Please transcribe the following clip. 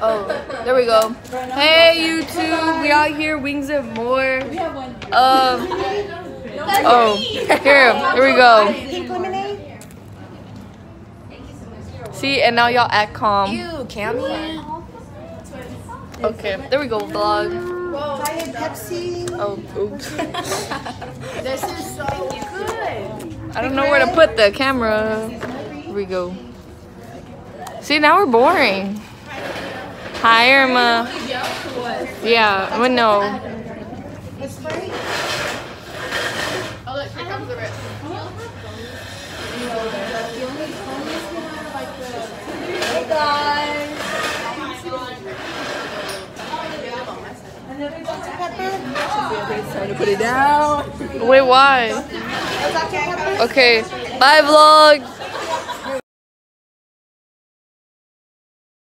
Oh, there we go. Hey YouTube, we out here, wings and more. Um. Oh, here, here we go. Pink lemonade? See, and now y'all act calm. Ew, Cammy. Okay, there we go, vlog. Diet Pepsi. Oh, oops. This is so good. I don't know where to put the camera. Here we go. See, now we're boring. Hi, Irma. Yeah, but no. Dr. Pepper? Trying to put it down. Wait, why? Okay, bye, vlog.